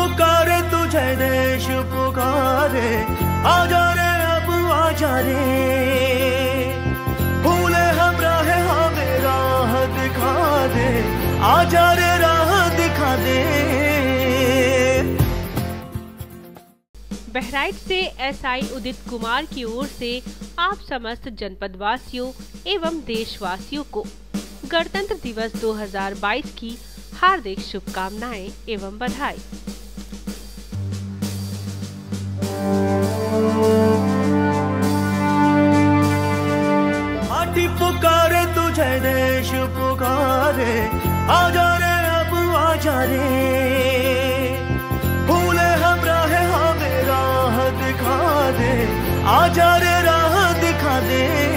पुकारे तुझे देश पुकारे, आ जा रे अब, आ जा रे। भूले हम राह हमें राह दिखा दे, आ जा रे राह दिखा दे। बहराइच से एसआई उदित कुमार की ओर से आप समस्त जनपद वासियों एवं देशवासियों को गणतंत्र दिवस 2022 की हार्दिक शुभकामनाएँ एवं बधाई। स्वदेश पुकारे जा रे, अब आजा रे। भूले हम रहे हमें हाँ राह दिखा दे, आजा रे, राह दिखा दे।